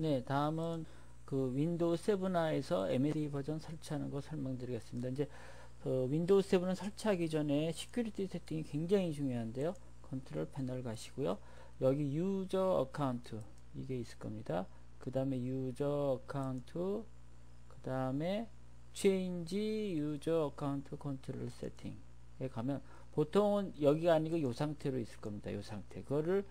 네, 다음은 그 윈도우 7하에서 MSD 버전 설치하는 거 설명드리겠습니다. 이제 그 윈도우 7은 설치하기 전에 security setting이 굉장히 중요한데요. control panel 가시고요. 여기 user account 이게 있을 겁니다. 그 다음에 user account 그 다음에 change user account control setting에 가면 보통은 여기가 아니고 이 상태로 있을 겁니다. 이 상태. 그거를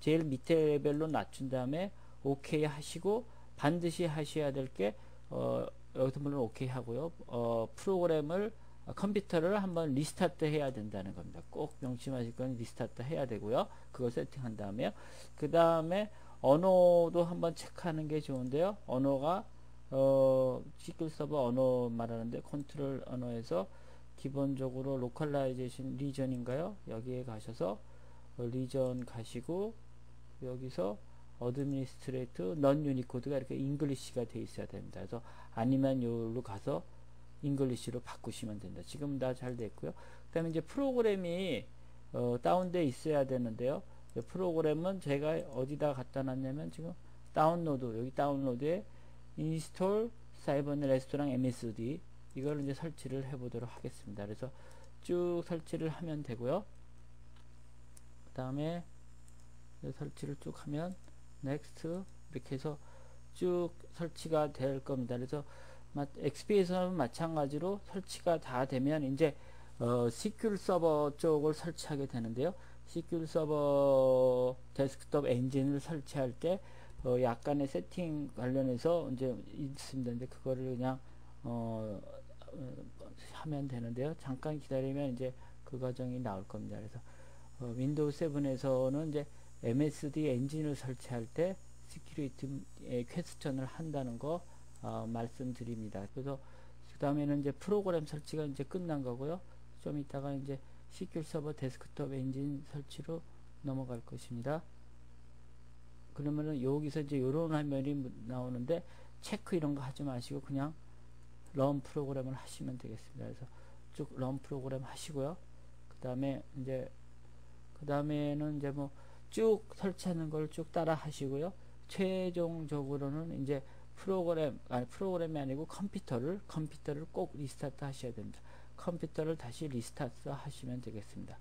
제일 밑에 레벨로 낮춘 다음에 오케이 하시고 반드시 하셔야 될게 어, 여기서 물론 오케이 하고요. 어, 프로그램을 어, 컴퓨터를 한번 restart 해야 된다는 겁니다. 꼭 명심하실 건 restart 해야 되고요. 그걸 세팅한 다음에요. 그 다음에 언어도 한번 체크하는 게 좋은데요. 언어가 어, SQL 서버 언어 말하는데 컨트롤 언어에서 기본적으로 localization region인가요? 여기에 가셔서 어, region 가시고 여기서 administrative non-Unicode가 이렇게 English가 돼 있어야 됩니다. 그래서 아니면 요로 가서 English로 바꾸시면 된다. 지금 다 잘 됐고요. 그 다음에 이제 프로그램이 어, 다운돼 있어야 되는데요. 프로그램은 제가 어디다 갖다 놨냐면 지금 다운로드 여기 다운로드에 install 사이버넷 레스토랑 MSD 이걸 이제 설치를 해 보도록 하겠습니다. 그래서 쭉 설치를 하면 되고요. 그 다음에 설치를 쭉 하면 next 이렇게 해서 쭉 설치가 될 겁니다. 그래서 XP에서는 마찬가지로 설치가 다 되면 이제 어, SQL 서버 쪽을 설치하게 되는데요. SQL 서버 데스크톱 엔진을 설치할 때 어, 약간의 세팅 관련해서 이제 있습니다. 근데 그거를 그냥 어, 어, 하면 되는데요. 잠깐 기다리면 이제 그 과정이 나올 겁니다. 그래서 어, 윈도우 7에서는 이제 MSD 엔진을 설치할 때 security question을 한다는 거 어, 말씀드립니다. 그래서 그 다음에는 이제 프로그램 설치가 이제 끝난 거고요. 좀 이따가 이제 SQL 서버 데스크톱 엔진 설치로 넘어갈 것입니다. 그러면은 여기서 이제 이런 화면이 나오는데 체크 이런 거 하지 마시고 그냥 run program을 하시면 되겠습니다. 그래서 쭉 run program 하시고요. 그 다음에 이제 그 다음에는 이제 뭐 쭉 설치하는 걸 쭉 따라 하시고요. 최종적으로는 이제 프로그램 아니 프로그램이 아니고 컴퓨터를 컴퓨터를 꼭 restart 하셔야 됩니다. 컴퓨터를 다시 restart 하시면 되겠습니다.